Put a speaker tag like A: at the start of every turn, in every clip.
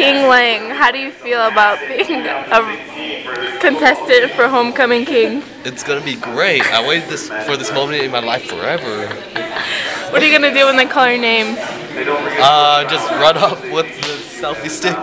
A: King Lang, how do you feel about being a contestant for Homecoming King?
B: It's gonna be great. I waited this for this moment in my life forever.
A: What are you gonna do when they call your name?
B: Uh, just run up with the selfie stick.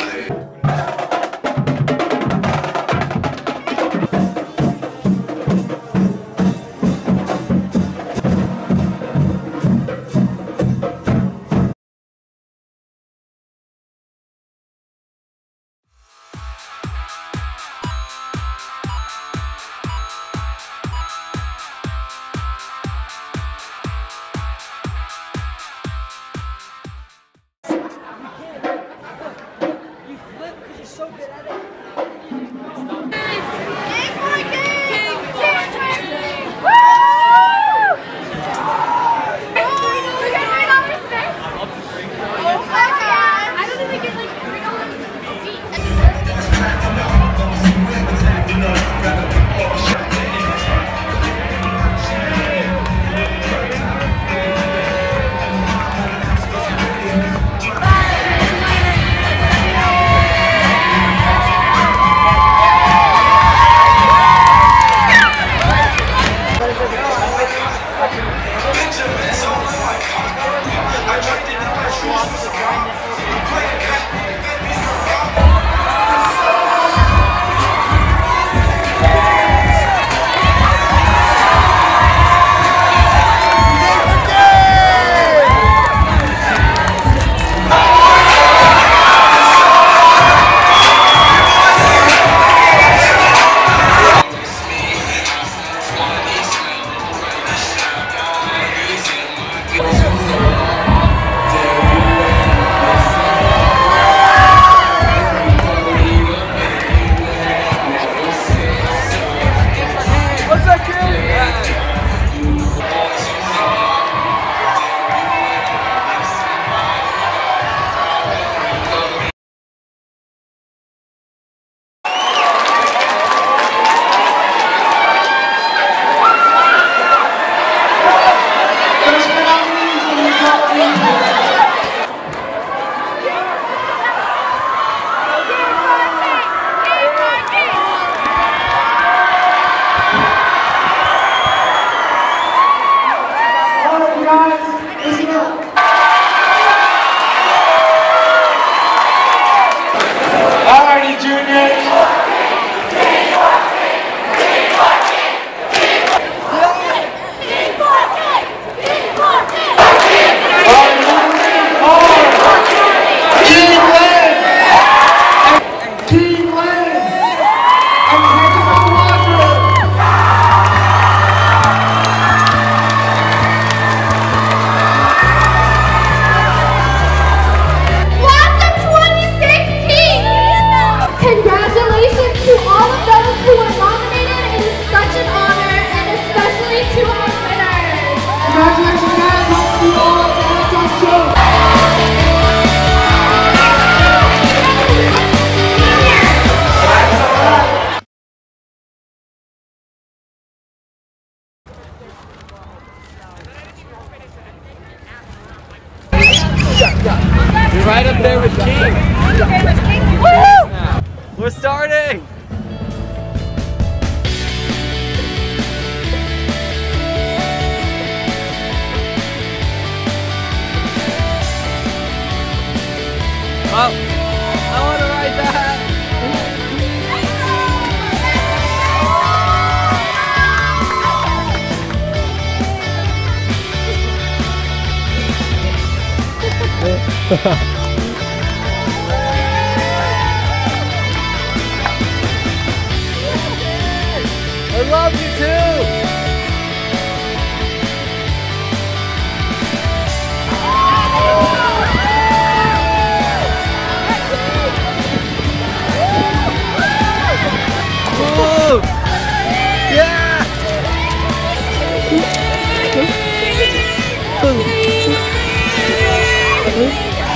C: You're right up there with King. We're starting. Oh, I want to ride that. I love you too.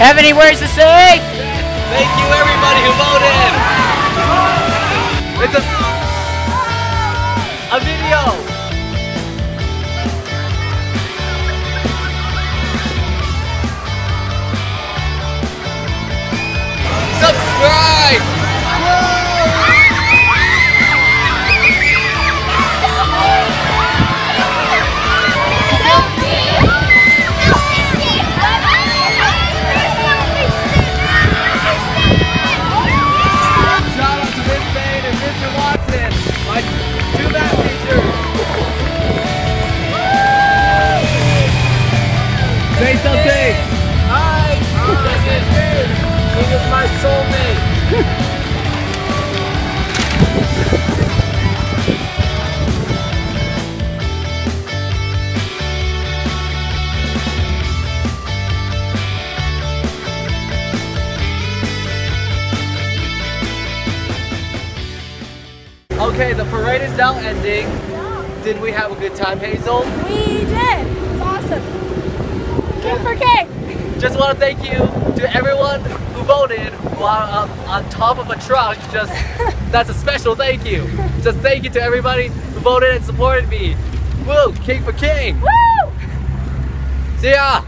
D: Have any words to say?
C: Thank you everybody who voted. It's a Okay, the parade is now ending. Did we have a good time, Hazel?
E: We did. It's awesome. King for king.
C: Just want to thank you to everyone who voted while on, on top of a truck. Just that's a special thank you. Just thank you to everybody who voted and supported me. Woo, king for king.
E: Woo!
C: See ya.